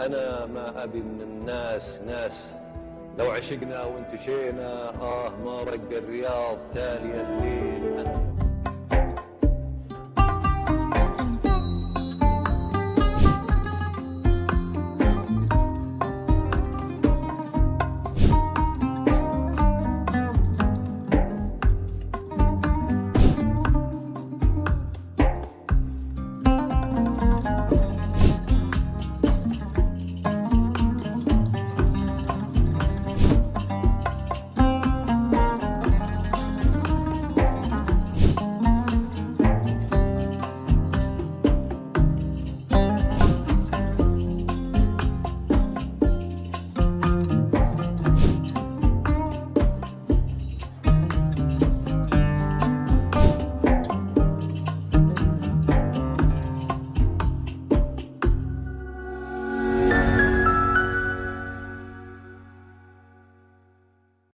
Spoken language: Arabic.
أنا ما أبي من الناس ناس. لو عشقنا وانتشينا آه ما رق الرياض تالي الليل.